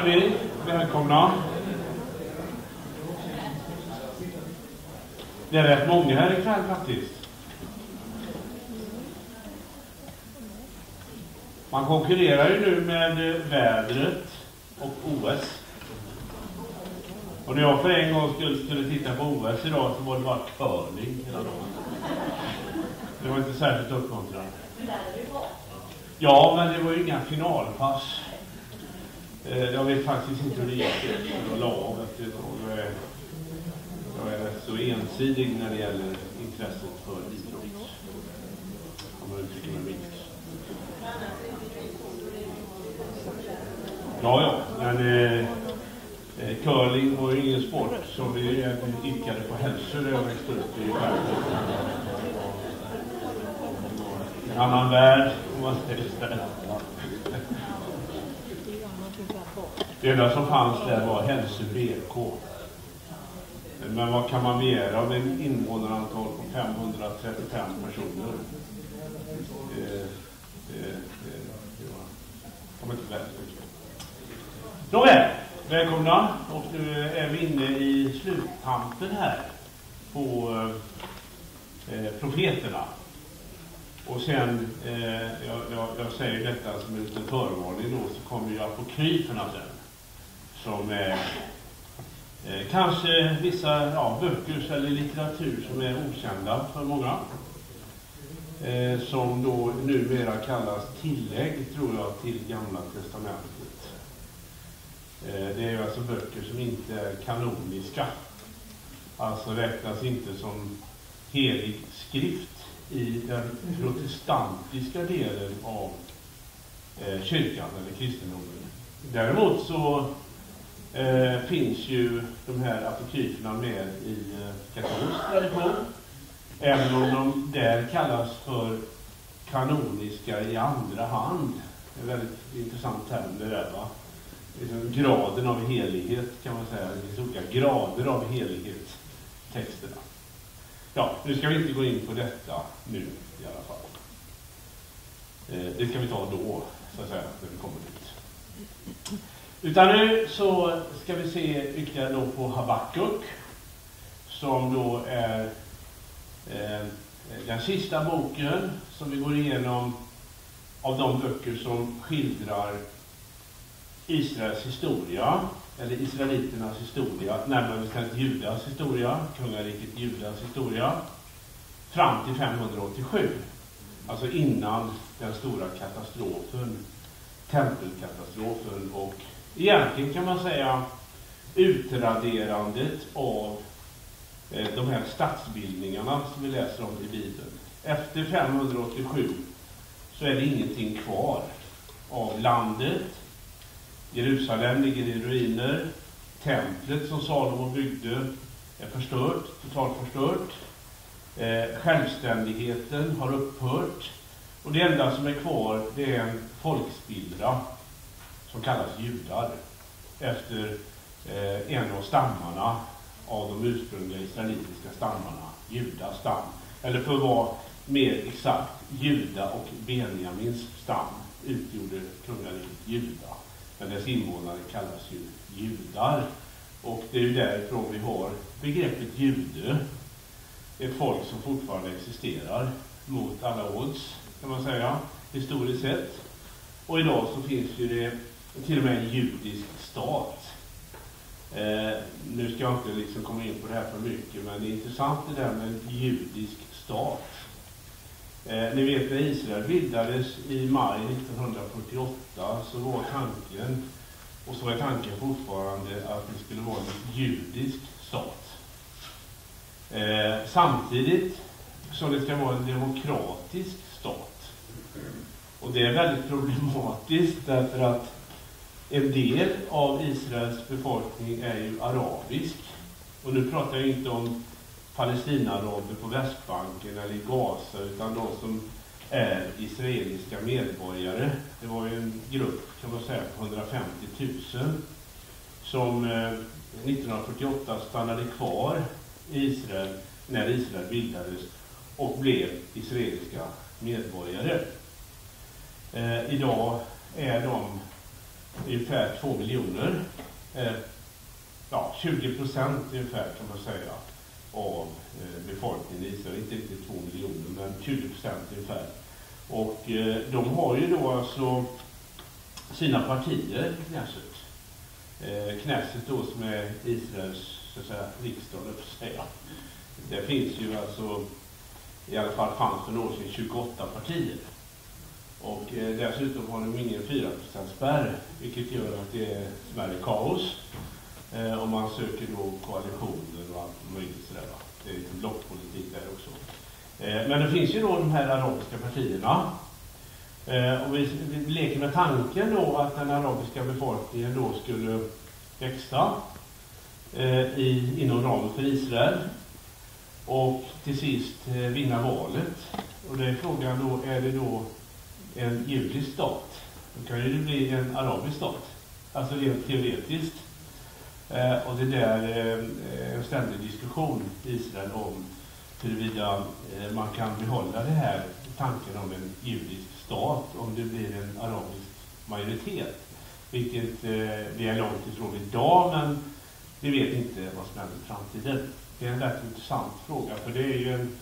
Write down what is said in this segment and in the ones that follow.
hörni. Välkomna. Det är rätt många här ikväll faktiskt. Man konkurrerar ju nu med eh, vädret och OS. Och när jag för en gång skulle, skulle titta på OS idag så var det bara curling hela dagen. Det var inte särskilt uppmuntrande. Ja, men det var ju inga finalpass. Eh, jag vet faktiskt inte hur det gick. Jag la av. Jag är, jag är rätt så ensidig när det gäller intresset för idrott. Om jag uttrycker mig milt. Ja, ja, men eh, eh, curling var ju ingen sport som vi idkade på hälsor när jag växte upp i skärgården. En annan värld, om man säger så här. Det enda som fanns där var Hälsö BK. Men vad kan man begära av en invånarantal på 535 personer? Det, det, det, det var, kom inte väldigt mycket. Nåväl, välkomna. Och nu är vi inne i sluttampen här på eh, profeterna. Och sen, eh, jag, jag, jag, säger detta som en liten förvarning då, så kommer ju apokryferna sen. Som är eh, kanske vissa ja, böcker eller litteratur som är okända för många. Eh, som då numera kallas tillägg, tror jag, till Gamla Testamentet. Eh, det är alltså böcker som inte är kanoniska. Alltså räknas inte som helig skrift i den protestantiska delen av eh, kyrkan eller kristendomen. Däremot så eh, finns ju de här attityderna med i eh, katolsk tradition. Även om de där kallas för kanoniska i andra hand. Det är en väldigt intressant term det där va. Liksom graden av helighet kan man säga. Det finns olika grader av helighet texterna. Ja, nu ska vi inte gå in på detta nu i alla fall. Eh, det ska vi ta då, så att säga, när vi kommer dit. Utan nu så ska vi se ytterligare då på Habakuk, som då är eh, den sista boken som vi går igenom av de böcker som skildrar Israels historia eller israeliternas historia, närmare bestämt Judas historia, kungariket Judas historia, fram till 587. Alltså innan den stora katastrofen, tempelkatastrofen och egentligen kan man säga utraderandet av eh, de här statsbildningarna som vi läser om i Bibeln. Efter 587 så är det ingenting kvar av landet, Jerusalem ligger i ruiner. Templet som Salomo byggde är förstört, totalt förstört. Eh, självständigheten har upphört. Och det enda som är kvar det är en folkspillra som kallas judar. Efter eh, en av stammarna av de ursprungliga israelitiska stammarna, Judas stam. Eller för att vara mer exakt, Juda och Benjamins stam utgjorde kungariket Juda. Men dess invånare kallas ju judar. Och det är ju därifrån vi har begreppet jude. Ett folk som fortfarande existerar mot alla odds, kan man säga, historiskt sett. Och idag så finns ju det till och med en judisk stat. Eh, nu ska jag inte liksom komma in på det här för mycket, men det är intressant det där med en judisk stat. Eh, ni vet när Israel bildades i maj 1948 så var tanken, och så är tanken fortfarande, att det skulle vara en judisk stat. Eh, samtidigt som det ska vara en demokratisk stat. Och det är väldigt problematiskt därför att en del av Israels befolkning är ju arabisk. Och nu pratar jag inte om Palestinaaraber på Västbanken eller i Gaza, utan de som är israeliska medborgare. Det var ju en grupp, kan man säga, på 150 000 som eh, 1948 stannade kvar i Israel när Israel bildades och blev israeliska medborgare. Eh, idag är de ungefär 2 miljoner. Eh, ja, 20 procent ungefär kan man säga av eh, befolkningen i Israel. Inte riktigt 2 miljoner, men 20 procent ungefär. Och eh, de har ju då alltså sina partier i Knesset. Eh, Knesset då som är Israels så att säga, riksdag, för säga. Det finns ju alltså, i alla fall fanns för några år sedan 28 partier. Och eh, dessutom har de ingen 4 spärr vilket gör att det är smärre kaos. Eh, om man söker då koalitioner och allt möjligt sådär. Det är lite blockpolitik där också. Eh, men det finns ju då de här arabiska partierna. Eh, och vi, vi leker med tanken då att den arabiska befolkningen då skulle växa eh, i, inom ramen för Israel och till sist eh, vinna valet. Och det är frågan då, är det då en judisk stat? Då kan ju bli en arabisk stat. Alltså rent teoretiskt. Eh, och det där är eh, en ständig diskussion i Israel om huruvida eh, man kan behålla det här tanken om en judisk stat om det blir en arabisk majoritet. Vilket eh, vi är långt ifrån idag, men vi vet inte vad som händer i framtiden. Det är en rätt intressant fråga, för det är ju en,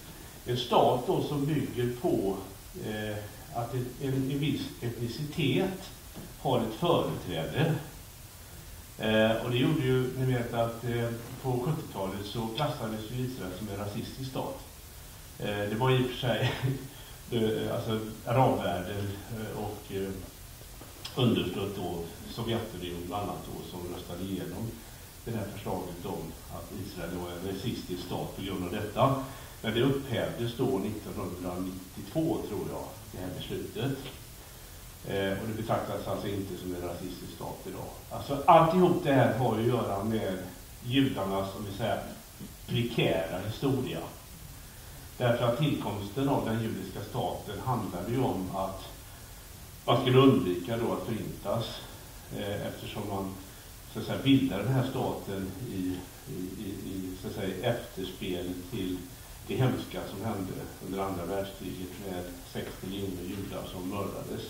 en stat då som bygger på eh, att en, en viss etnicitet har ett företräde. Eh, och det gjorde ju, ni vet att eh, på 70-talet så klassades ju Israel som en rasistisk stat. Eh, det var i och för sig eh, alltså arabvärlden eh, och eh, understött då Sovjetunionen bland annat då, som röstade igenom det här förslaget om att Israel var en rasistisk stat på grund av detta. Men det upphävdes då 1992 tror jag, det här beslutet. Eh, och det betraktas alltså inte som en rasistisk stat idag. Alltså alltihop det här har ju att göra med judarnas, som vi säger, prekära historia. Därför att tillkomsten av den judiska staten handlade ju om att man skulle undvika då att förintas eh, eftersom man så att säga, bildade den här staten i, i, i så att säga, efterspel till det hemska som hände under andra världskriget med 60 miljoner judar som mördades.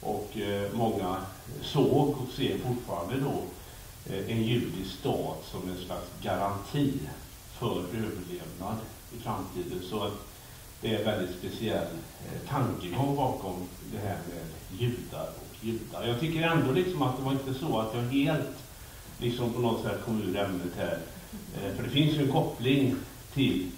Och eh, många såg och ser fortfarande då eh, en judisk stat som en slags garanti för överlevnad i framtiden. Så att det är en väldigt speciell eh, tankegång bakom det här med judar och judar. Jag tycker ändå liksom att det var inte så att jag helt liksom på något sätt kom ur ämnet här. Eh, för det finns ju en koppling till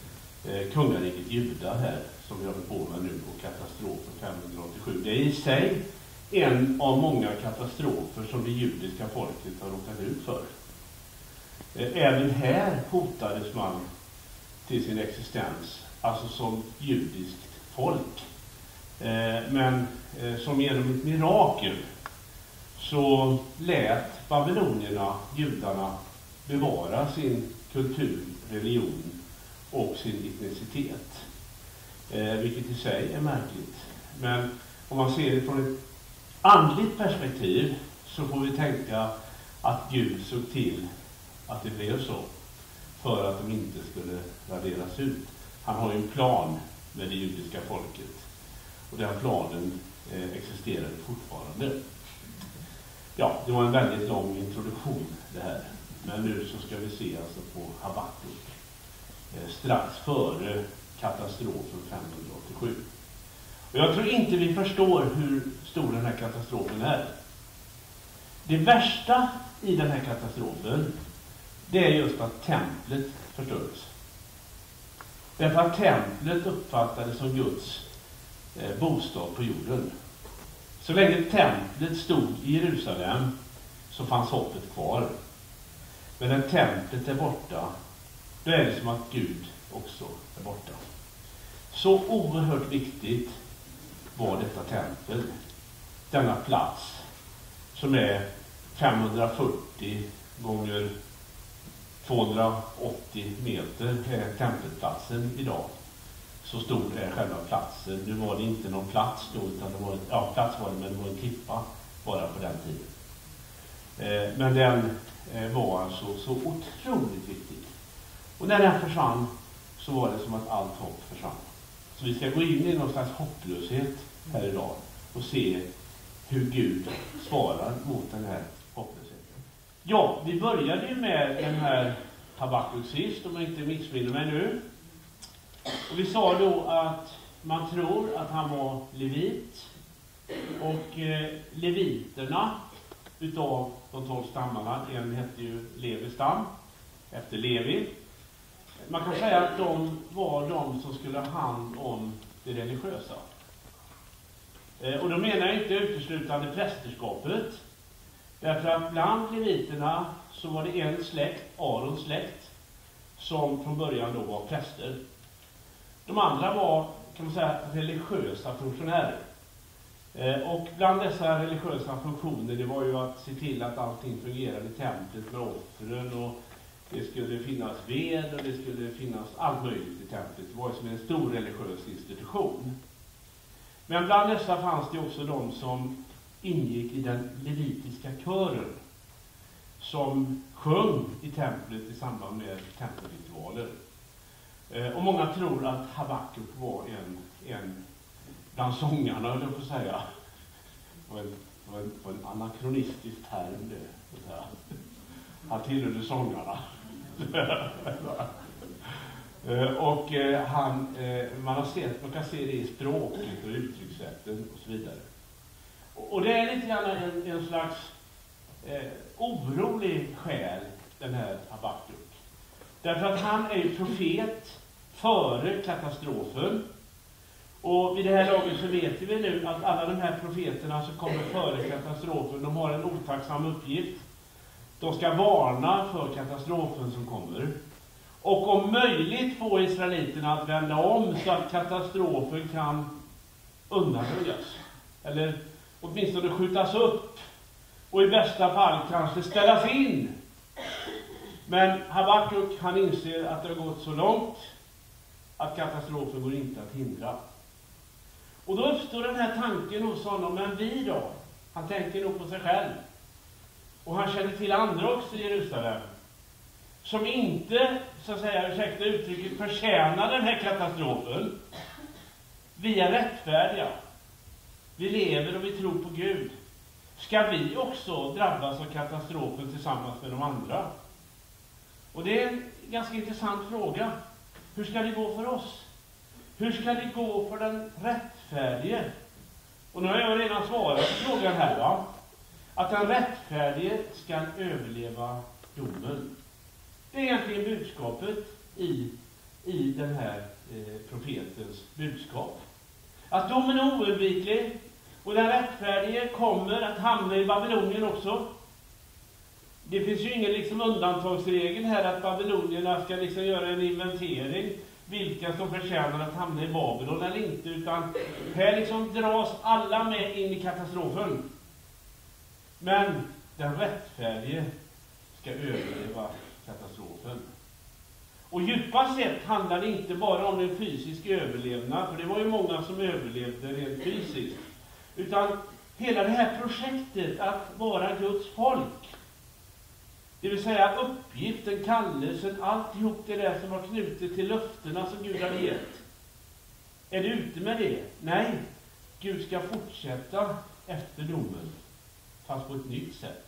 eh, kungariket Juda, här som vi håller på med nu och katastrofen 587. Det är i sig en av många katastrofer som det judiska folket har råkat ut för. Eh, även här hotades man till sin existens, alltså som judiskt folk. Eh, men eh, som genom ett mirakel så lät babylonierna, judarna, bevara sin kultur, religion och sin etnicitet. Eh, vilket i sig är märkligt. Men om man ser det från ett andligt perspektiv så får vi tänka att Gud såg till att det blev så för att de inte skulle raderas ut. Han har ju en plan med det judiska folket och den planen eh, existerar fortfarande. Ja, det var en väldigt lång introduktion det här. Men nu så ska vi se alltså på Habakuk Eh, strax före katastrofen 587. Och jag tror inte vi förstår hur stor den här katastrofen är. Det värsta i den här katastrofen det är just att templet förstördes. Därför att templet uppfattades som Guds eh, bostad på jorden. Så länge templet stod i Jerusalem så fanns hoppet kvar. Men när templet är borta, då är det som att Gud också är borta. Så oerhört viktigt var detta tempel. Denna plats som är 540 gånger 280 meter är tempelplatsen idag. Så stor är själva platsen. Nu var det inte någon plats då, utan det var en, ja, plats var det, men det var en klippa bara på den tiden. Eh, men den eh, var alltså så otroligt viktig. Och när den försvann så var det som att allt hopp försvann. Så vi ska gå in i någon slags hopplöshet här idag och se hur Gud svarar mot den här hopplösheten. Ja, vi började ju med den här Habakuk sist, om jag inte missminner mig nu. Och vi sa då att man tror att han var levit. Och eh, leviterna utav de tolv stammarna, en hette ju Levi stam, efter Levi. Man kan säga att de var de som skulle ha hand om det religiösa. Eh, och då menar jag inte uteslutande prästerskapet. Därför att bland leviterna så var det en släkt, Arons släkt, som från början då var präster. De andra var, kan man säga, religiösa funktionärer. Eh, och bland dessa religiösa funktioner, det var ju att se till att allting fungerade i templet med offren och det skulle finnas ved och det skulle finnas allt möjligt i templet. Det var som en stor religiös institution. Men bland dessa fanns det också de som ingick i den levitiska kören som sjöng i templet i samband med tempelritualer. Eh, och många tror att Habakuk var en, en bland sångarna, höll jag på att säga. Det var en, var en, var en anakronistisk term det. Han tillhörde sångarna. Eh, och eh, han, eh, man, har sett, man kan se det i språket och uttryckssätten och så vidare. Och, det är lite grann en, en slags eh, orolig själ, den här Habakuk. Därför att han är ju profet före katastrofen. Och vid det här laget så vet vi nu att alla de här profeterna som kommer före katastrofen, de har en otacksam uppgift. De ska varna för katastrofen som kommer. Och om möjligt få israeliterna att vända om så att katastrofen kan undanröjas. Eller åtminstone skjutas upp. Och i bästa fall kanske ställas in. Men Habakuk han inser att det har gått så långt att katastrofen går inte att hindra. Och då uppstår den här tanken hos honom, men vi då? Han tänker nog på sig själv. Och han känner till andra också i Jerusalem. Som inte, så att säga, ursäkta uttrycket, förtjänar den här katastrofen. Vi är rättfärdiga. Vi lever och vi tror på Gud. Ska vi också drabbas av katastrofen tillsammans med de andra? Och det är en ganska intressant fråga. Hur ska det gå för oss? Hur ska det gå för den rättfärdige? Och nu har jag redan svarat på frågan här. Va? Att den rättfärdige ska överleva domen. Det är egentligen budskapet i, i den här eh, profetens budskap. Att domen är oundviklig och den rättfärdige kommer att hamna i Babylonien också. Det finns ju ingen liksom undantagsregel här att babylonierna ska liksom göra en inventering vilka som förtjänar att hamna i Babylon eller inte, utan här liksom dras alla med in i katastrofen. Men den rättfärdige ska överleva katastrofen. Och djupast sett handlar det inte bara om en fysisk överlevnad, för det var ju många som överlevde rent fysiskt. Utan hela det här projektet att vara Guds folk. Det vill säga uppgiften, kallelsen, alltihop det där som var knutet till löftena som Gud hade gett. Är du ute med det? Nej. Gud ska fortsätta efter domen, fast på ett nytt sätt.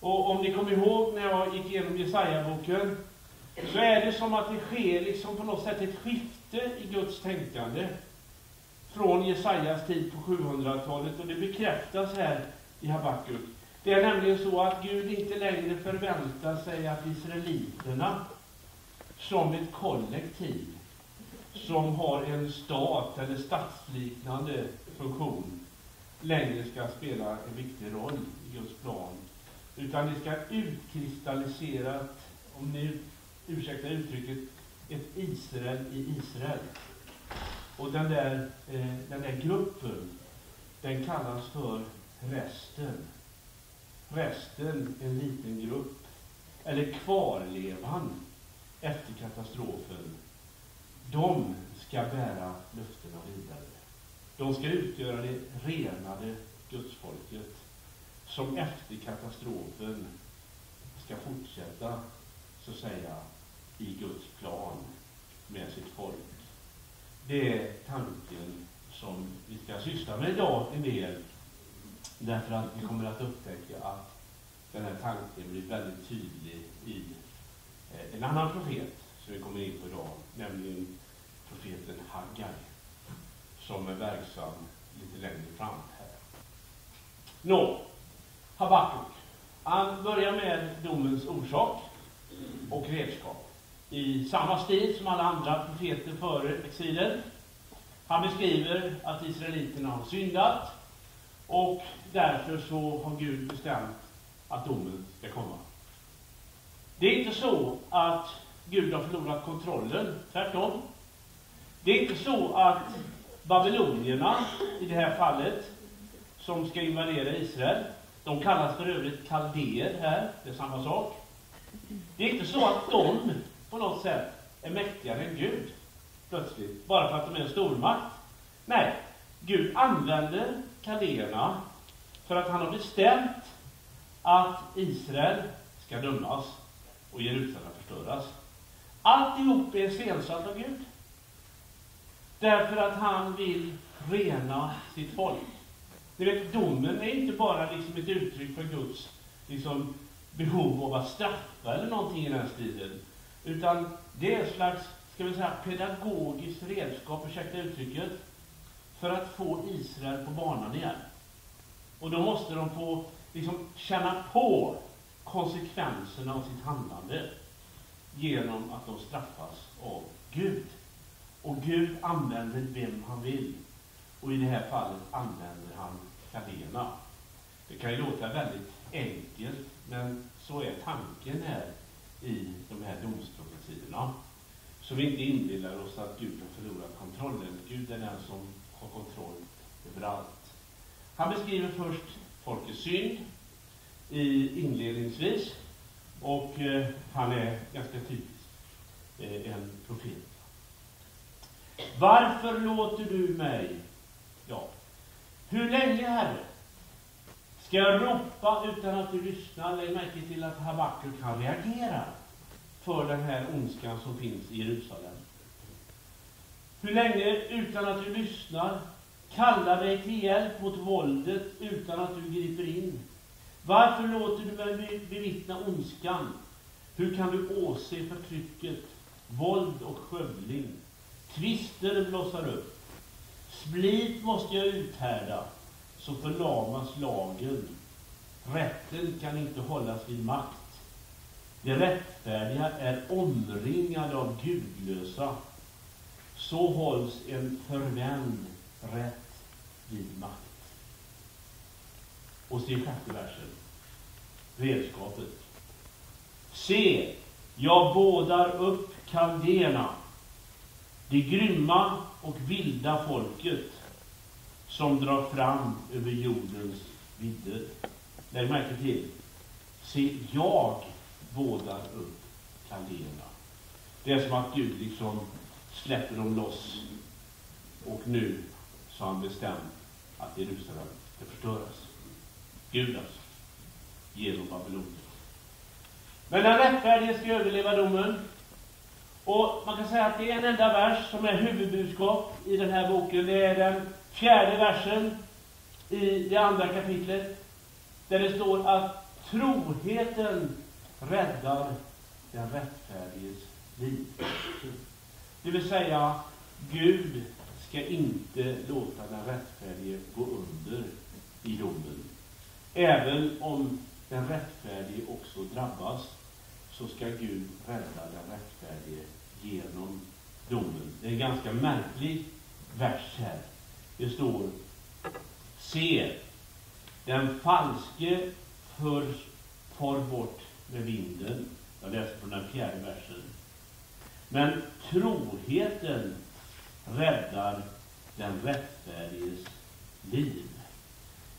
Och om ni kommer ihåg när jag gick igenom Jesaja-boken, så är det som att det sker liksom på något sätt ett skifte i Guds tänkande från Jesajas tid på 700-talet och det bekräftas här i Habakuk. Det är nämligen så att Gud inte längre förväntar sig att israeliterna som ett kollektiv som har en stat eller statsliknande funktion längre ska spela en viktig roll i Guds plan. Utan det ska utkristallisera, om ni ursäktar uttrycket, ett Israel i Israel. Och den där, eh, den där gruppen, den kallas för resten. Resten, en liten grupp. Eller kvarlevan efter katastrofen. De ska bära löftena. De ska utgöra det renade gudsfolket som efter katastrofen ska fortsätta, så att säga, i Guds plan med sitt folk. Det är tanken som vi ska syssla med idag en del Därför att vi kommer att upptäcka att den här tanken blir väldigt tydlig i eh, en annan profet som vi kommer in på idag, nämligen profeten Haggai, som är verksam lite längre fram här. Nå, Habakuk. Han börjar med domens orsak och redskap. I samma stil som alla andra profeter före exilen. Han beskriver att israeliterna har syndat och därför så har Gud bestämt att domen ska komma. Det är inte så att Gud har förlorat kontrollen, tvärtom. Det är inte så att babylonierna, i det här fallet, som ska invadera Israel, de kallas för övrigt kaldéer här, det är samma sak. Det är inte så att de på något sätt är mäktigare än Gud, plötsligt, bara för att de är en stormakt. Nej, Gud använder kaldéerna för att han har bestämt att Israel ska dömas och Jerusalem förstöras. Alltihop är iscensatt av Gud. Därför att han vill rena sitt folk. Ni vet, domen är inte bara liksom ett uttryck för Guds liksom, behov av att straffa eller någonting i den stilen. Utan det är ett slags, ska vi säga, pedagogiskt redskap, ursäkta uttrycket, för att få Israel på banan igen. Och då måste de få liksom, känna på konsekvenserna av sitt handlande genom att de straffas av Gud. Och Gud använder vem han vill. Och i det här fallet använder han Kadena. Det kan ju låta väldigt enkelt, men så är tanken här i de här domsprofetiorna. Så vi inte inbillar oss att Gud har förlorat kontrollen. Gud är den som har kontroll över allt. Han beskriver först folkets synd i inledningsvis och eh, han är ganska typisk eh, en profet. Varför låter du mig? Ja. Hur länge, Herre? Ska jag ropa utan att du lyssnar? Lägg märke till att Habakuk kan reagera för den här ondskan som finns i Jerusalem. Hur länge utan att du lyssnar? Kalla dig till hjälp mot våldet utan att du griper in. Varför låter du mig bevittna ondskan? Hur kan du åse förtrycket, våld och skövling? Tvister blossar upp. Split måste jag uthärda, så förlamas lagen. Rätten kan inte hållas vid makt. De rättfärdiga är omringade av gudlösa. Så hålls en förvänd rätt vid makt. Och se sjätte versen. Redskapet. Se, jag bådar upp kaldéerna, det grymma och vilda folket som drar fram över jordens vidder. Lägg märke till. Se, jag vådar upp kaldéerna. Det är som att Gud liksom släpper dem loss. Och nu så har han bestämt att Jerusalem ska förstöras. Gud alltså. Genom Babylonien. Men den rättfärdige ska överleva domen. Och man kan säga att det är en enda vers som är huvudbudskap i den här boken. Det är den fjärde versen i det andra kapitlet. Där det står att troheten räddar den rättfärdiges liv. Det vill säga, Gud ska inte låta den rättfärdige gå under i domen. Även om den rättfärdige också drabbas, så ska Gud rädda den rättfärdige genom domen. Det är en ganska märklig vers här. Det står Se, den falske förs far bort med vinden. Jag läser från den fjärde versen. Men troheten räddar den rättfärdiges liv.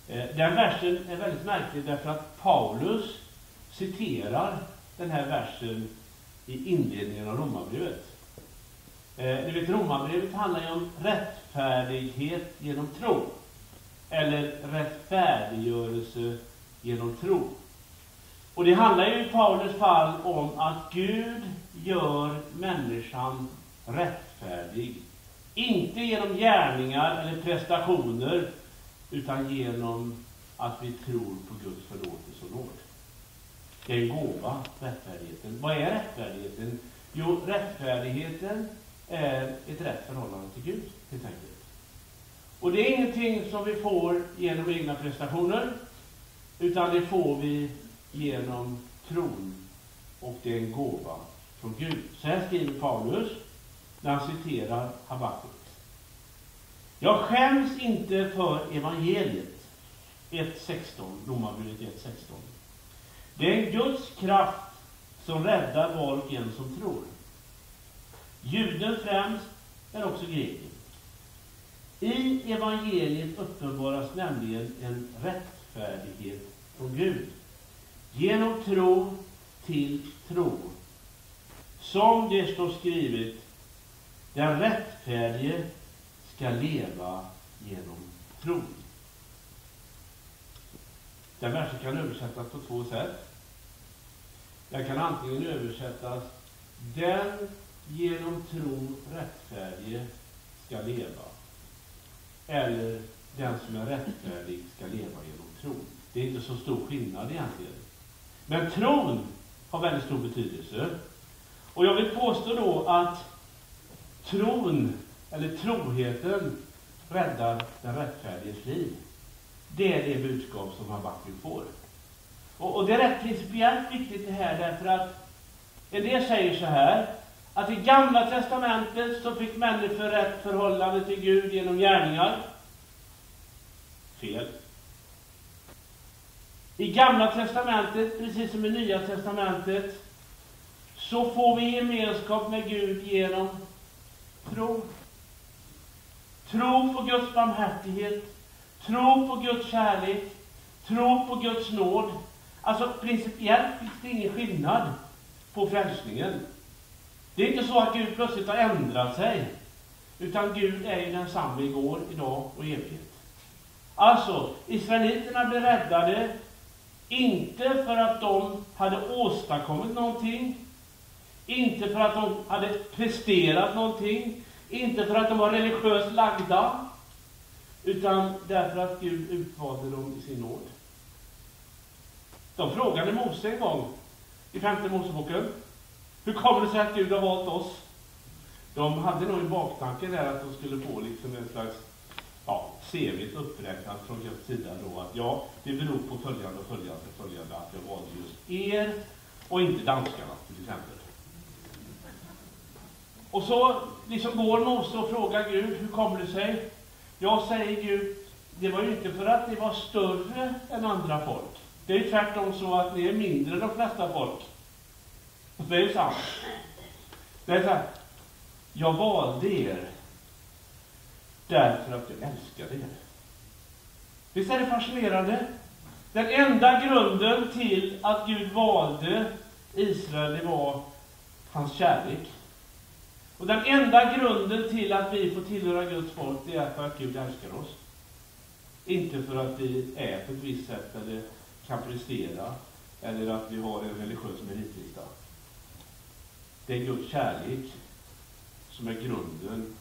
Eh, den versen är väldigt märklig därför att Paulus citerar den här versen i inledningen av Romarbrevet. Eh, ni vet, Romarbrevet handlar ju om rättfärdighet genom tro. Eller rättfärdiggörelse genom tro. Och det handlar ju i Paulus fall om att Gud gör människan rättfärdig. Inte genom gärningar eller prestationer, utan genom att vi tror på Guds förlåtelse och nåd. Det är en gåva, rättfärdigheten. Vad är rättfärdigheten? Jo, rättfärdigheten är ett rätt förhållande till Gud, helt enkelt. Och det är ingenting som vi får genom egna prestationer, utan det får vi genom tron. Och det är en gåva från Gud. Så här skriver Paulus när han citerar Habakuk. Jag skäms inte för evangeliet. 1.16, Romarbrevet 1.16. Det är Guds kraft som räddar var och en som tror. Juden främst, men också greken. I evangeliet uppenbaras nämligen en rättfärdighet från Gud. Genom tro till tro. Som det står skrivet, den rättfärdige ska leva genom tro. Den versen kan översättas på två sätt. Den kan antingen översättas Den genom tron rättfärdige ska leva. Eller den som är rättfärdig ska leva genom tron''. Det är inte så stor skillnad egentligen. Men tron har väldigt stor betydelse. Och jag vill påstå då att tron, eller troheten, räddar den rättfärdiges liv. Det är det budskap som Habakkuk får. Och, och, det är rätt principiellt viktigt det här, därför att en del säger så här, att i Gamla Testamentet så fick människor rätt förhållande till Gud genom gärningar. Fel. I Gamla Testamentet, precis som i Nya Testamentet, så får vi gemenskap med Gud genom tro. Tro på Guds barmhärtighet, tro på Guds kärlek, tro på Guds nåd. Alltså principiellt finns det ingen skillnad på frälsningen. Det är inte så att Gud plötsligt har ändrat sig. Utan Gud är ju densamme igår, idag och evigt. Alltså, Israeliterna blev räddade, inte för att de hade åstadkommit någonting, inte för att de hade presterat någonting, inte för att de var religiöst lagda, utan därför att Gud utvalde dem i sin nåd. De frågade Mose en gång i femte Moseboken. Hur kommer det sig att Gud har valt oss? De hade nog en baktanke där att de skulle få liksom en slags ja, sevigt uppräknat från Guds sida då att ja, det beror på följande och följande och följande att jag valde just er och inte danskarna till exempel. Och så liksom går Mose och frågar Gud, hur kommer det sig? Jag säger Gud, det var ju inte för att ni var större än andra folk. Det är ju tvärtom så att ni är mindre än de flesta folk. Det är ju sant. Det är så här, jag valde er därför att jag älskade er. Visst är det fascinerande? Den enda grunden till att Gud valde Israel, det var hans kärlek. Och den enda grunden till att vi får tillhöra Guds folk, det är för att Gud älskar oss. Inte för att vi är på ett visst sätt, eller kan prestera, eller att vi har en religiös meritlista. Det är Guds kärlek som är grunden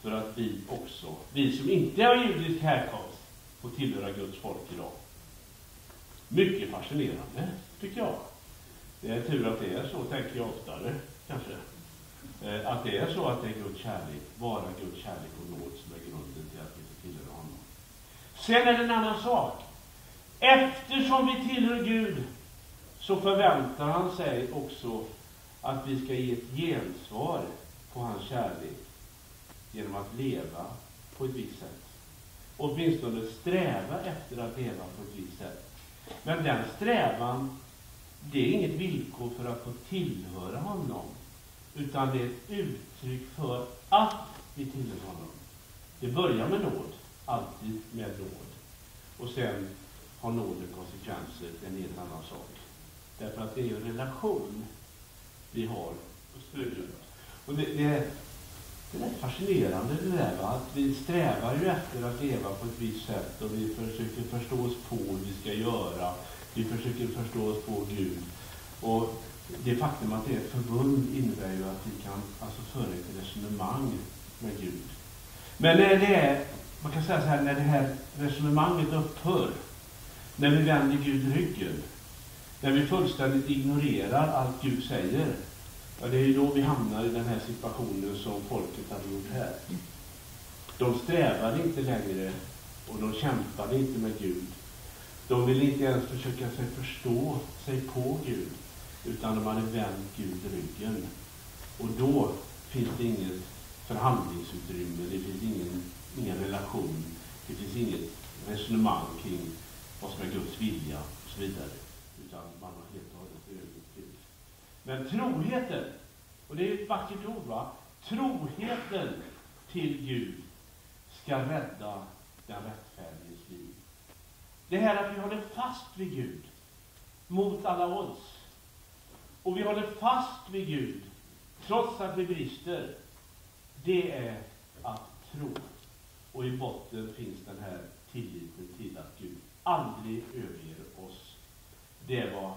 för att vi också, vi som inte har judisk härkomst, får tillhöra Guds folk idag. Mycket fascinerande, tycker jag. Det är tur att det är så, tänker jag oftare, kanske. Eh, att det är så att det är Guds kärlek, bara Guds kärlek och nåd som är grunden till att vi får tillhöra honom. Sen är det en annan sak. Eftersom vi tillhör Gud så förväntar han sig också att vi ska ge ett gensvar på hans kärlek genom att leva på ett visst sätt. Åtminstone sträva efter att leva på ett visst sätt. Men den strävan, det är inget villkor för att få tillhöra honom. Utan det är ett uttryck för att vi tillhör honom. Det börjar med nåd, alltid med nåd. Och sen har nåden konsekvenser, en helt annan sak. Därför att det är ju en relation vi har Och det, det, är, det är fascinerande det där, va? att vi strävar ju efter att leva på ett visst sätt och vi försöker förstå oss på hur vi ska göra. Vi försöker förstå oss på Gud. Och det faktum att det är ett förbund innebär ju att vi kan alltså föra ett resonemang med Gud. Men när det är, man kan säga så här, när det här resonemanget upphör, när vi vänder Gud ryggen, när vi fullständigt ignorerar allt Gud säger, ja, det är ju då vi hamnar i den här situationen som folket har gjort här. De strävade inte längre och de kämpade inte med Gud. De ville inte ens försöka sig förstå sig på Gud, utan de hade vänt Gud ryggen. Och då finns det inget förhandlingsutrymme, det finns ingen, ingen relation, det finns inget resonemang kring vad som är Guds vilja och så vidare. Utan man har helt och hållet övergett Gud. Men troheten, och det är ett vackert ord va? Troheten till Gud ska rädda den rättfärdiges liv. Det här att vi håller fast vid Gud mot alla odds. Och vi håller fast vid Gud trots att vi brister. Det är att tro. Och i botten finns den här tilliten till att Gud aldrig överger oss. Det är vad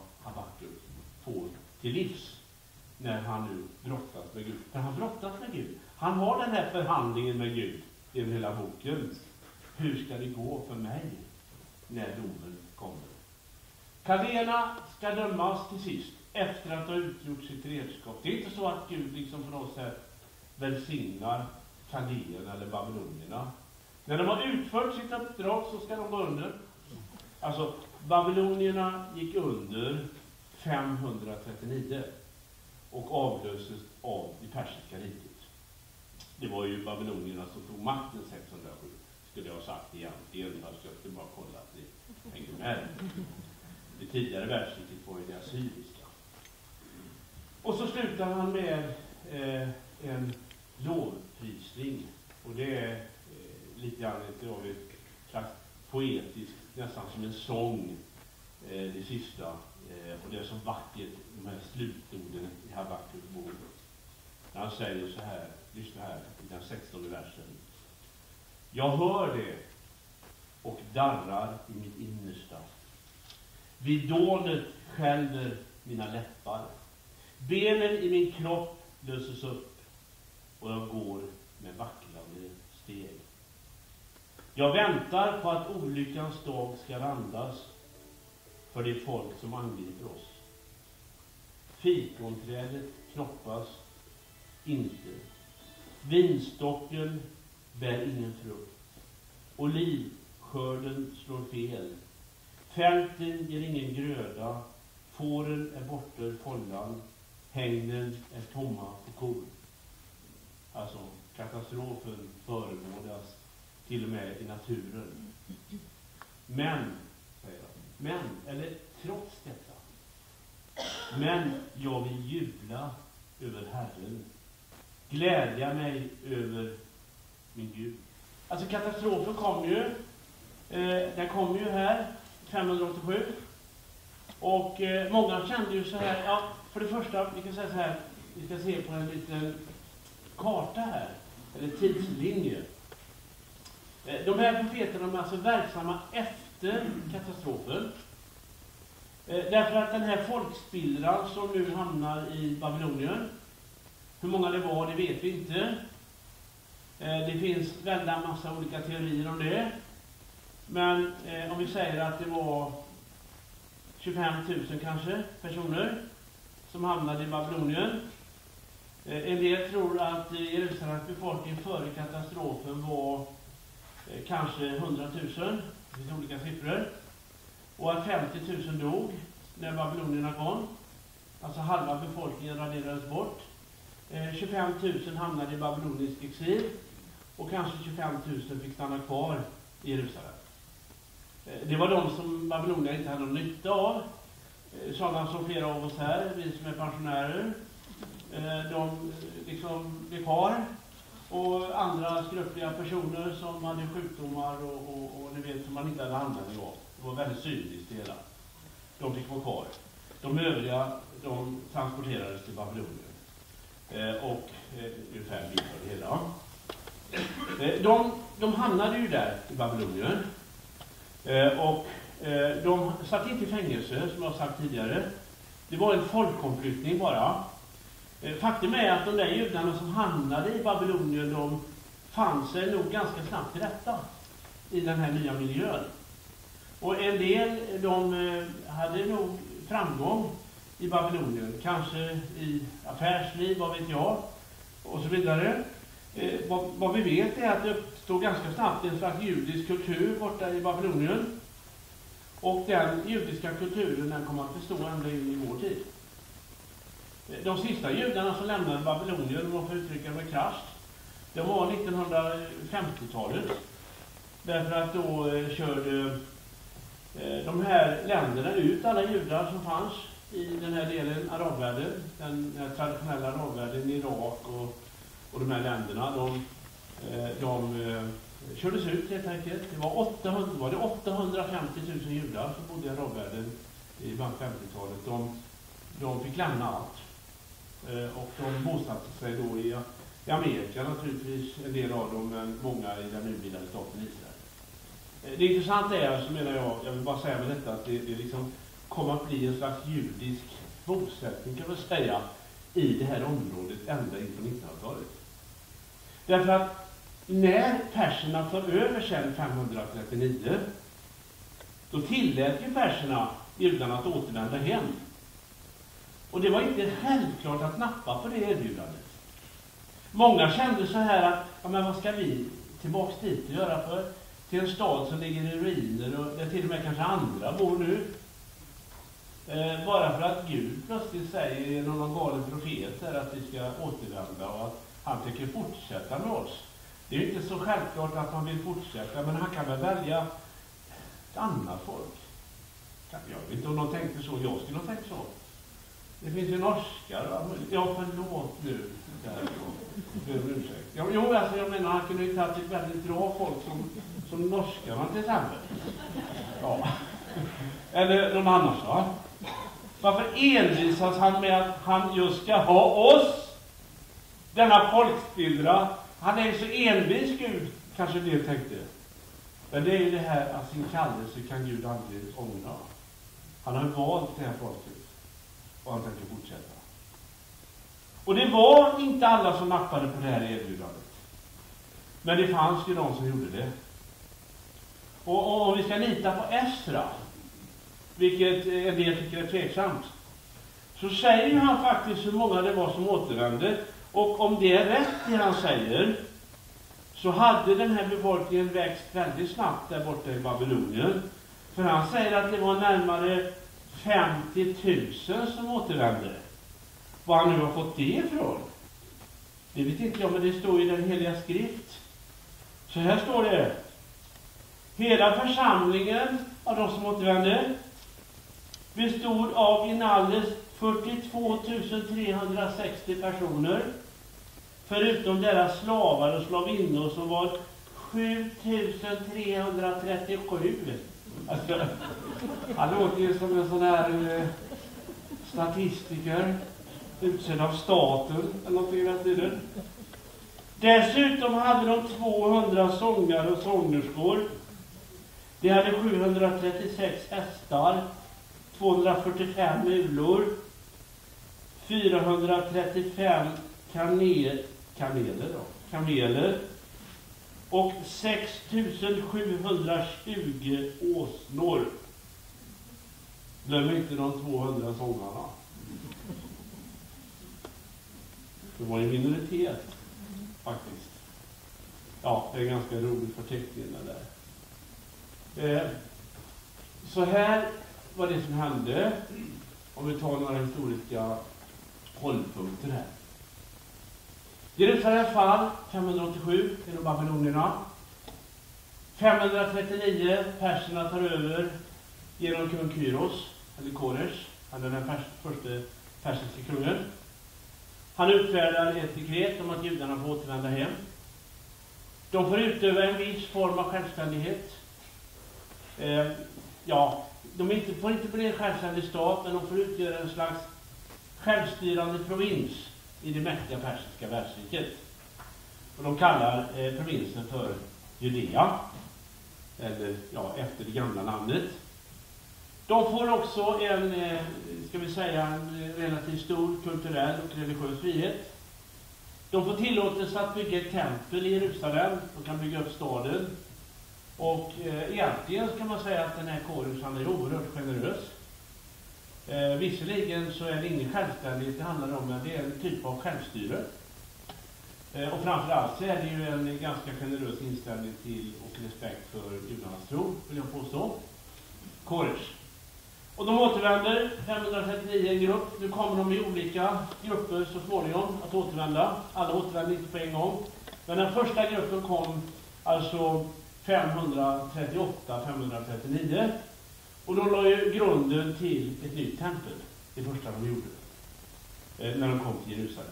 får till livs när han nu brottas med Gud. För han brottas med Gud. Han har den här förhandlingen med Gud genom hela boken. Hur ska det gå för mig när domen kommer? Kalena ska dömas till sist, efter att ha utgjort sitt redskap. Det är inte så att Gud liksom på något sätt välsignar kaldéerna eller babylonierna. När de har utfört sitt uppdrag så ska de gå under. Alltså, babylonierna gick under 539 och avlöstes av det persiska riket. Det var ju babylonierna som tog makten 607, skulle jag ha sagt egentligen, fast jag skulle bara kolla att ni hänger med. Det tidigare världskriget var ju det assyriska. Och så slutar han med eh, en lovprisning. Och det är eh, lite grann av ett slags poetiskt, nästan som en sång, eh, det sista. Eh, och det är så vackert, de här slutorden i Habakkuk bok. När han säger så här, lyssna här, i den 16 versen. Jag hör det och darrar i mitt innersta. Vid dånet skälver mina läppar. Benen i min kropp löses upp och jag går med vacklande steg. Jag väntar på att olyckans dag ska randas för det folk som angriper oss. Fikonträdet knoppas inte. Vinstocken bär ingen frukt. Olivskörden slår fel. Fälten ger ingen gröda. Fåren är borta ur follan. Hängnen är tomma på kor. Alltså, katastrofen förebådas till och med i naturen. Men, säger han, men, eller trots detta, men jag vill jubla över Herren, glädja mig över min Gud. Alltså katastrofen kom ju, eh, den kom ju här 587. Och eh, många kände ju så här, ja, för det första, vi kan säga så här, vi ska se på en liten karta här, eller tidslinje. Eh, de här profeterna är alltså verksamma efter katastrofen. Eh, därför att den här folkspillran som nu hamnar i Babylonien, hur många det var, det vet vi inte. Eh, det finns väldigt massa olika teorier om det. Men om vi säger att det var 25 000 kanske personer som hamnade i Babylonien. En del tror att Jerusalems befolkning före katastrofen var Eh, kanske 100 000. Det finns olika siffror. Och att 50 000 dog när babylonierna kom. Alltså halva befolkningen raderades bort. Eh, 25 000 hamnade i babylonisk exil. Och kanske 25 000 fick stanna kvar i Jerusalem. Eh, det var de som babylonierna inte hade någon nytta av. Sådana som flera av oss här, vi som är pensionärer. De liksom blev kvar. Och andra skröpliga personer som hade sjukdomar och, och, och ni vet, som man inte hade användning av. Det var väldigt synligt det hela. De fick vara kvar. De övriga, de transporterades till Babylonien. Eh, och eh, ungefär av det hela. Eh, de, de hamnade ju där i Babylonien. Eh, och eh, de satt inte i fängelse, som jag sagt tidigare. Det var en folkomflyttning bara. Eh, faktum är att de där judarna som hamnade i Babylonien, de fann sig nog ganska snabbt till rätta i den här nya miljön. Och en del de eh, hade nog framgång i Babylonien, kanske i affärsliv, vad vet jag, och så vidare. Eh, vad, vad, vi vet är att det uppstod ganska snabbt en slags judisk kultur borta i Babylonien. Och den judiska kulturen den kommer att bestå ända in i vår tid. De sista judarna som lämnade Babylonien, om man får uttrycka det krasst, det var 1950-talet. Därför att då eh, körde eh, de här länderna ut alla judar som fanns i den här delen, arabvärlden, den traditionella arabvärlden, Irak och, och de här länderna. De, eh, de kördes ut helt enkelt. Det var, 800, var det 850 000 judar som bodde i arabvärlden i början 50-talet. De, de fick lämna allt. Eh, och de bosatte sig då i i Amerika naturligtvis, en del av dem, men många i den nybildade staten Israel. Eh, det intressanta är, så menar jag, jag vill bara säga med detta, att det, det liksom kommer att bli en slags judisk bosättning, kan man säga, i det här området ända in på 1900-talet. Därför att när perserna tar över sen 539, då tillät ju perserna judarna att återvända hem. Och det var inte självklart att nappa på det erbjudandet. Många kände så här att, ja men vad ska vi tillbaks dit och göra för? Till en stad som ligger i ruiner och där till och med kanske andra bor nu. Eh, bara för att Gud plötsligt säger genom någon galen profet här att vi ska återvända och att han tänker fortsätta med oss. Det är ju inte så självklart att man vill fortsätta, men han kan väl välja ett annat folk. Jag vet inte om de tänkte så, jag skulle ha tänkt så. Det finns ju norskar. Ja, förlåt nu. Ja, jo, alltså jag menar, han kunde ju tagit ett väldigt bra folk som, som norskarna till exempel. Ja. Eller någon annan va? Varför envisas han med att han just ska ha oss? Denna folkspillra. Han är ju så envis Gud, kanske det tänkte. Men det är ju det här att sin kallelse kan Gud aldrig ångra. Han har valt det här folket och han tänker fortsätta. Och det var inte alla som nappade på det här erbjudandet. Men det fanns ju de som gjorde det. Och, och om vi ska lita på Esra, vilket en del tycker är tveksamt, så säger ju han faktiskt hur många det var som återvände. Och om det är rätt det han säger, så hade den här befolkningen växt väldigt snabbt där borta i Babylonien. För han säger att det var närmare 50 000 som återvände. Var han nu har fått det ifrån, det vet inte jag, men det står i den heliga skrift. Så här står det. Hela församlingen av de som återvände bestod av inalles 42 360 personer, förutom deras slavar och slavinnor som var 7 337. Han låter ju som en sån här eh, statistiker utsedd av staten eller någonting i den tiden. Dessutom hade de 200 sångare och sångerskor. De hade 736 hästar, 245 mulor, 435 kanel, kameler, då, kameler och 6720 åsnor. Glöm inte de 200 sångarna. Det var en minoritet, faktiskt. Ja, det är en ganska rolig förteckning det där. Eh, så här var det som hände, om vi tar några historiska hållpunkter här. Jerusalems fall 587 genom babylonierna. 539 perserna tar över genom kung Kyros, eller Koresh, han är den första persiska kungen. Han utfärdar ett dekret om att judarna får återvända hem. De får utöva en viss form av självständighet. Eh, ja, de inte, får inte bli en självständig stat, men de får utgöra en slags självstyrande provins i det mäktiga persiska världsriket. Och de kallar eh, provinsen för Judea, eller ja, efter det gamla namnet. De får också en, eh, ska vi säga, en relativt stor kulturell och religiös frihet. De får tillåtelse att bygga ett tempel i Jerusalem. De kan bygga upp staden. Och eh, egentligen kan man säga att den här Korus, han är oerhört generös. Eh, visserligen så är det ingen självständighet det handlar om, men det är en typ av självstyre. Eh, och framförallt så är det ju en ganska generös inställning till och respekt för judarnas tro, vill jag påstå. Koresh. Och de återvänder, 539 en grupp. Nu kommer de i olika grupper så småningom att återvända. Alla återvänder inte på en gång. Men den första gruppen kom alltså 538-539. Och de la ju grunden till ett nytt tempel, det första de gjorde, eh, när de kom till Jerusalem.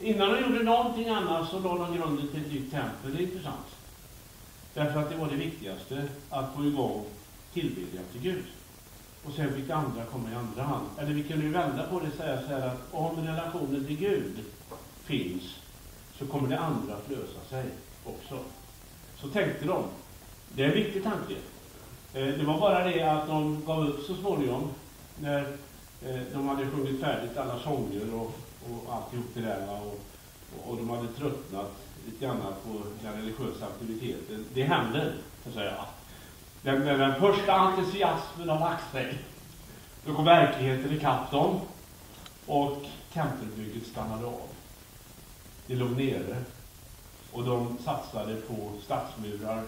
Innan de gjorde någonting annat så la de grunden till ett nytt tempel. Det är intressant. Därför att det var det viktigaste, att få igång tillbedjan till Gud. Och sen fick det andra komma i andra hand. Eller vi kan ju vända på det och säga så här att om relationen till Gud finns, så kommer det andra att lösa sig också. Så tänkte de. Det är en viktig tanke. Eh, det var bara det att de gav upp så småningom när eh, de hade sjungit färdigt alla sånger och, och alltihop det där. Och, och de hade tröttnat lite grann på den religiösa aktiviteten. Det händer, så att säga. Den, när den första entusiasmen har lagt sig, då kom verkligheten ikapp dem och tempelbygget stannade av. Det låg nere och de satsade på stadsmurar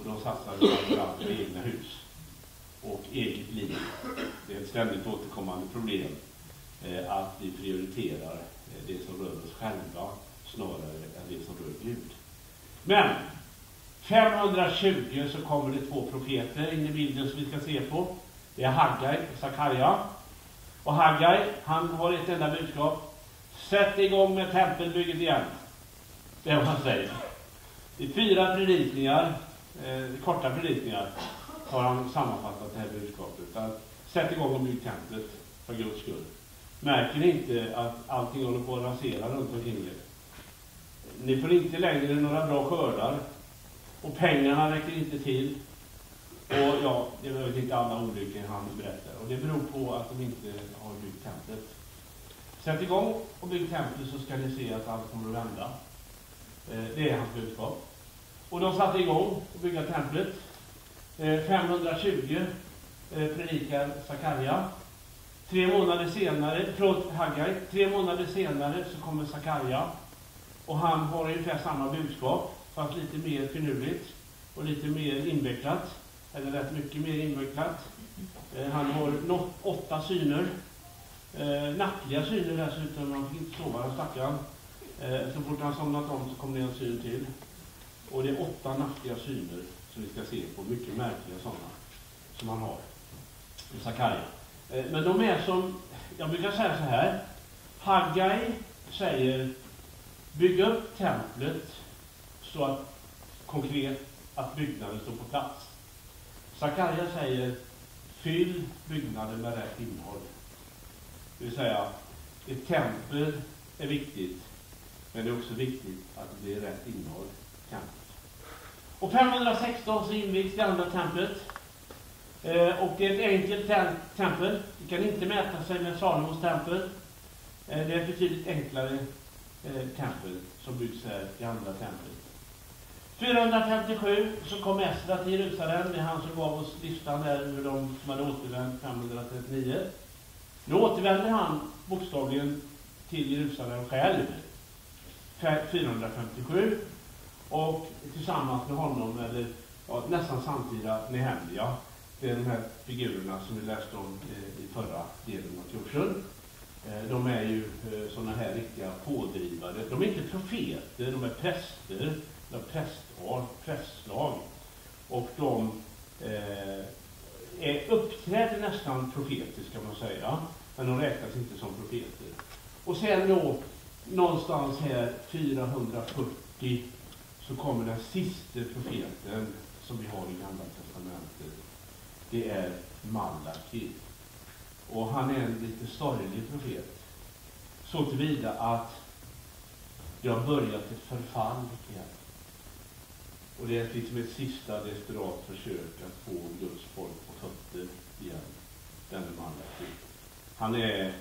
och de satsade framförallt på egna hus och eget liv. Det är ett ständigt återkommande problem eh, att vi prioriterar eh, det som rör oss själva snarare än det som rör Gud. Men 520 så kommer det två profeter in i bilden som vi ska se på. Det är Haggai och Sakarja. Och Haggai, han har ett enda budskap. Sätt igång med tempelbygget igen. Det är vad han säger. I fyra predikningar, eh, korta predikningar, har han sammanfattat det här budskapet. Att sätt igång och bygg templet för Guds skull. Märker ni inte att allting håller på att rasera runt omkring er? Ni får inte längre några bra skördar. Och pengarna räcker inte till. Och ja, det vet inte alla olyckor han berättar. Och det beror på att de inte har byggt templet. Sätt igång och bygg templet så ska ni se att allt kommer att vända. Eh, det är hans budskap. Och de satte igång att bygga templet. Eh, 520 eh, predikar Sakarja. Tre månader senare, förlåt, Haggai, tre månader senare så kommer Sakarja. Och han har ungefär samma budskap fast lite mer finurligt och lite mer invecklat. Eller rätt mycket mer invecklat. Eh, han har åtta syner. Nattliga syner dessutom. Han fick inte sova, den stackaren. Så fort han somnat om så kom det en syn till. Och det är åtta nattliga syner som vi ska se på. Mycket märkliga sådana. Som han har. i Sakarja. Eh, men de är som, jag brukar säga så här. Haggai säger, bygg upp templet så att konkret att byggnaden står på plats. Sakarja säger fyll byggnaden med rätt innehåll. Det vill säga, ett tempel är viktigt, men det är också viktigt att det blir rätt innehåll i templet. Och 516 så invigs det andra templet. Eh, och det är ett enkelt tempel. Det kan inte mäta sig med Salomos tempel. Eh, det är ett betydligt enklare eh, tempel som byggs här i andra templet. 457 så kom Esra till Jerusalem. Det är han som gav oss listan där över de som hade återvänt 539. Nu återvänder han bokstavligen till Jerusalem själv. 457. Och tillsammans med honom, eller ja, nästan samtida Hemlia, Det är de här figurerna som vi läste om eh, i förra delen av kursen. Eh, de är ju eh, sådana här riktiga pådrivare. De är inte profeter, de är präster prästval, prästslag. Och de eh, uppträder nästan profetiskt kan man säga. Men de räknas inte som profeter. Och sen då, någonstans här 440, så kommer den sista profeten som vi har i Gamla Testamentet. Det är Malaki. Och han är en lite sorglig profet. Så tillvida att det har börjat ett förfall igen. Och det är liksom ett sista desperat försök att få Guds folk på fötter igen. Denne Malaki. Han är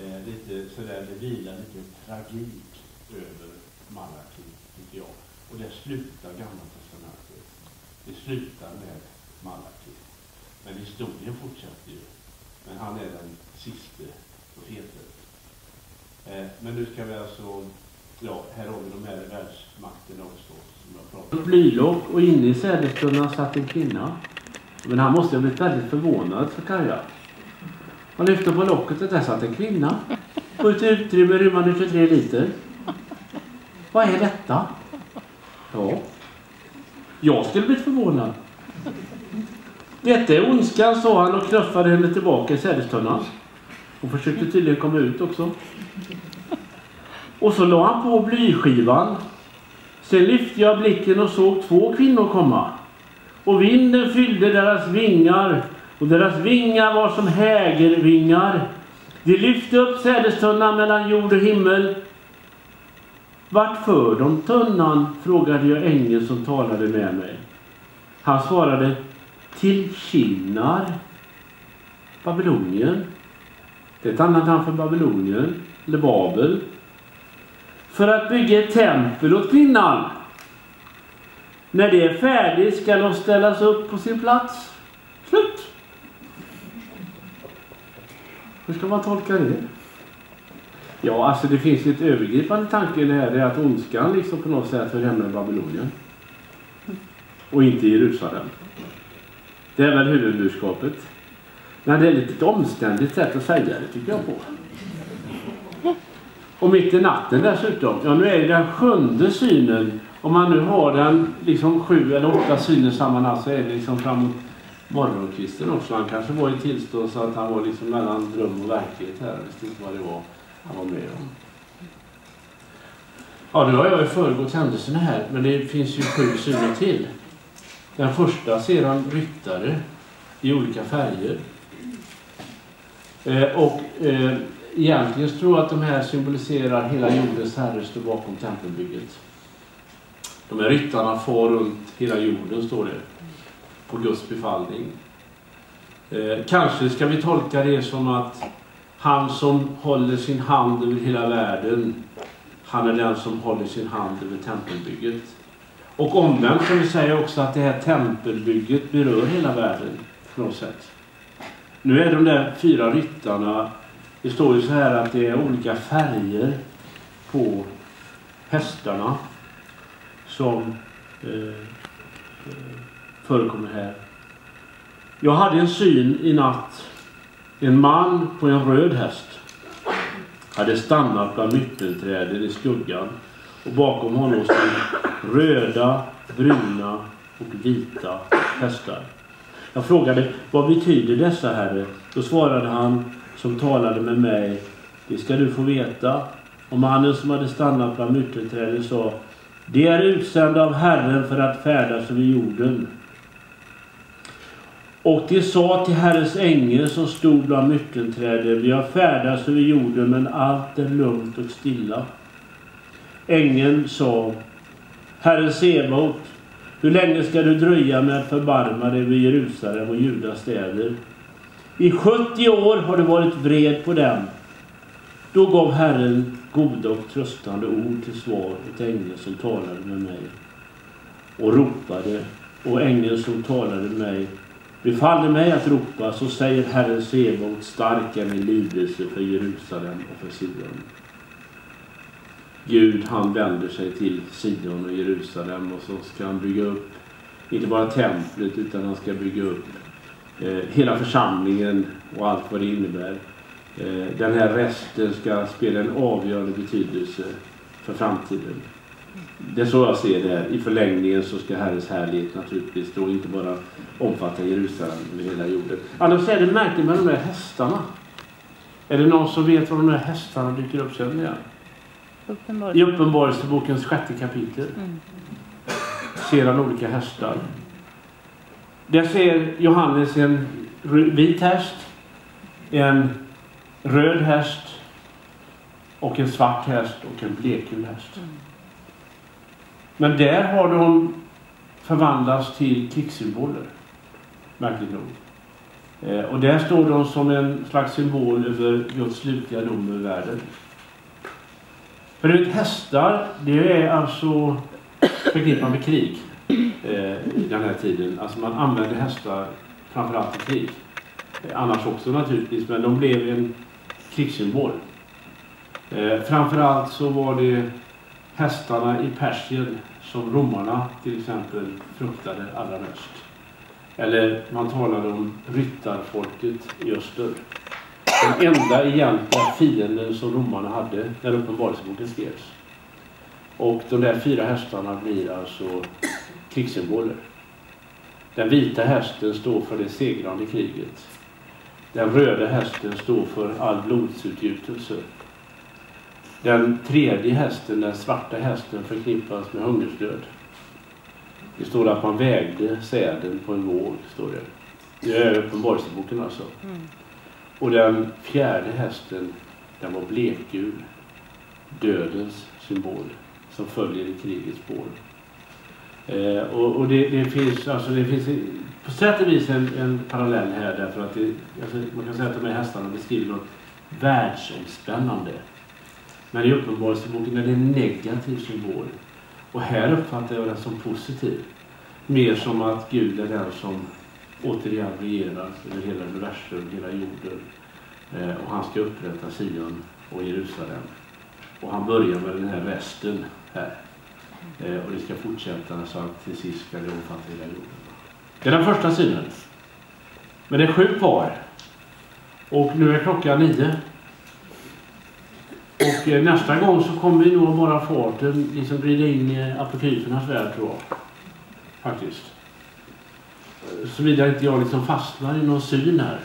eh, lite sådär, det vilar lite tragik över Malaki, tycker jag. Och där slutar Gamla Testamentet. Det slutar med Malaki. Men historien fortsätter ju. Men han är den siste profeten. Eh, men nu ska vi alltså, ja, här har vi de här världsmakterna också. Som jag pratade Ett blylock och inne i sädestunnan satt en kvinna. Men han måste ha blivit väldigt förvånad för Kaja. Han lyfte på locket och där satt en kvinna. På ett utrymme rymmande 23 liter. Vad är detta? Ja. Jag skulle blivit förvånad. Detta är ondskan, sa han och knuffade henne tillbaka i sädestunnan. Hon försökte tydligen komma ut också. Och så la han på blyskivan. Sen lyfte jag blicken och såg två kvinnor komma. Och vinden fyllde deras vingar och deras vingar var som hägervingar. De lyfte upp sädestunnan mellan jord och himmel. Vart för de tunnan? frågade jag ängeln som talade med mig. Han svarade till Kinnar, Babylonien. Det är ett annat namn för Babylonien, eller Babel. För att bygga ett tempel åt kvinnan. När det är färdigt ska de ställas upp på sin plats. Slut! Hur ska man tolka det? Ja, alltså det finns ju ett övergripande tanke i det här. Det är att ondskan liksom på något sätt hör hemma i Babylonien. Och inte i Jerusalem. Det är väl huvudbudskapet. Men det är lite ett omständigt sätt att säga det tycker jag på. Och mitt i natten dessutom. Ja, nu är det den sjunde synen. Om man nu har den liksom sju eller åtta syner samma natt så är det liksom framåt morgonkvisten också. Han kanske var i tillstånd så att han var liksom mellan dröm och verklighet här. Jag visste inte vad det var han var med om. Ja, nu har jag ju föregått händelserna här, men det finns ju sju syner till. Den första ser han ryttare i olika färger. Eh, och eh, egentligen tror jag att de här symboliserar hela jordens herre står bakom tempelbygget. De här ryttarna får runt hela jorden, står det. På Guds befallning. Eh, kanske ska vi tolka det som att han som håller sin hand över hela världen, han är den som håller sin hand över tempelbygget. Och omvänt kan vi säga också att det här tempelbygget berör hela världen på något sätt. Nu är de där fyra ryttarna, det står ju så här att det är olika färger på hästarna som eh, eh förekommer här. Jag hade en syn i natt. En man på en röd häst hade stannat bland myttelträden i skuggan och bakom honom stod röda, bruna och vita hästar. Jag frågade vad betyder dessa herre? Då svarade han som talade med mig. Det ska du få veta. Och mannen som hade stannat bland myrtelträden sa De är utsända av Herren för att färdas över jorden. Och de sa till Herrens ängel som stod bland myrtenträden, vi har färdats över jorden men allt är lugnt och stilla. Ängeln sa, Herre Sebaot, hur länge ska du dröja med att förbarma dig över Jerusalem och Judas städer? I 70 år har du varit vred på dem. Då gav Herren goda och tröstande ord till svar åt ängeln som talade med mig och ropade och ängeln som talade med mig befaller mig att ropa så säger Herren Sebaot stark är min lidelse för Jerusalem och för Sion. Gud han vänder sig till Sion och Jerusalem och så ska han bygga upp inte bara templet utan han ska bygga upp eh, hela församlingen och allt vad det innebär. Eh, den här resten ska spela en avgörande betydelse för framtiden. Det är så jag ser det. I förlängningen så ska Herrens härlighet naturligtvis då inte bara omfatta Jerusalem men hela jorden. Annars är det märkligt med de där hästarna. Är det någon som vet var de där hästarna dyker upp sen igen? I Uppenbarelsebokens sjätte kapitel Mm. ser han olika hästar. Där ser Johannes en vit häst, en röd häst och en svart häst och en blekgul häst. Men där har de förvandlats till krigssymboler. Märkligt nog. Eh, och där står de som en slags symbol över Guds slutliga dom över världen. För du vet, hästar, det är alltså förknippat med krig. eh, i den här tiden. Alltså man använde hästar framförallt i krig. Eh, annars också naturligtvis, men de blev en krigssymbol. Eh, framförallt så var det hästarna i Persien som romarna till exempel fruktade allra mest. Eller man talade om ryttarfolket i öster. Den enda egentliga fienden som romarna hade när Uppenbarelseboken skrevs. Och de där fyra hästarna blir alltså krigssymboler. Den vita hästen står för det segrande kriget. Den röda hästen står för all blodsutgjutelse. Den tredje hästen, den svarta hästen, förknippas med hungersdöd. Det står att man vägde säden på en våg, står det. Det är Uppenbarelseboken alltså. Mm. Och den fjärde hästen, den var blekgul. Dödens symbol som följer i krigets spår. Eh, och, och det, det, finns, alltså det finns på sätt och vis en, en parallell här därför att det, alltså man kan säga att de här hästarna beskriver något världsomspännande. Men i Uppenbarelseboken är det en negativ symbol. Och här uppfattar jag den som positiv. Mer som att Gud är den som återigen regerar över hela universum, hela jorden. Eh, och han ska upprätta Sion och Jerusalem. Och han börjar med den här västen här. Eh, och det ska fortsätta så att till sist ska det omfatta hela jorden. Det är den första synen. Men det är sju kvar. Och nu är klockan nio. Och eh, nästa gång så kommer vi nog bara farten liksom glida in i apokryfernas värld tror jag. Faktiskt. Eh, såvida inte jag liksom fastnar i någon syn här.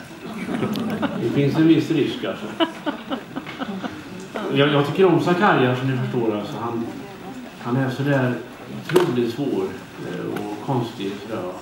Det finns en viss risk alltså. Jag, jag tycker om Sakarja som ni förstår. Alltså. Han, han är sådär otroligt svår eh, och konstig. Sådär.